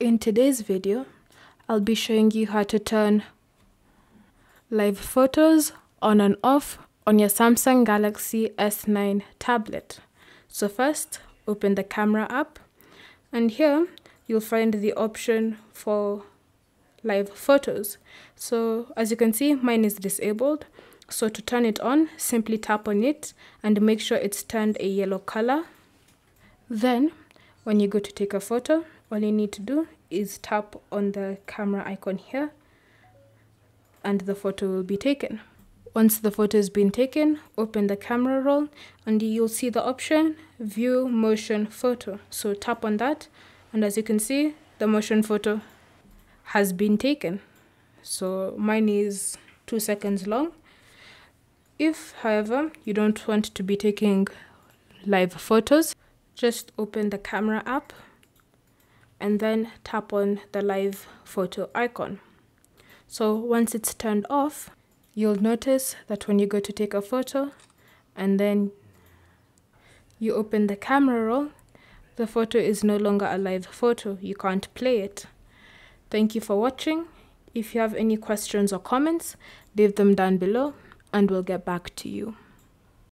In today's video, I'll be showing you how to turn live photos on and off on your Samsung Galaxy S9 tablet. So first, open the camera app and here you'll find the option for live photos. So as you can see, mine is disabled. So to turn it on, simply tap on it and make sure it's turned a yellow color. Then when you go to take a photo, all you need to do is tap on the camera icon here and the photo will be taken. Once the photo has been taken, open the camera roll and you'll see the option view motion photo. So tap on that and as you can see, the motion photo has been taken. So mine is two seconds long. If, however, you don't want to be taking live photos, just open the camera app and then tap on the live photo icon. So once it's turned off, you'll notice that when you go to take a photo and then you open the camera roll, the photo is no longer a live photo. You can't play it. Thank you for watching. If you have any questions or comments, leave them down below and we'll get back to you.